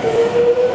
Música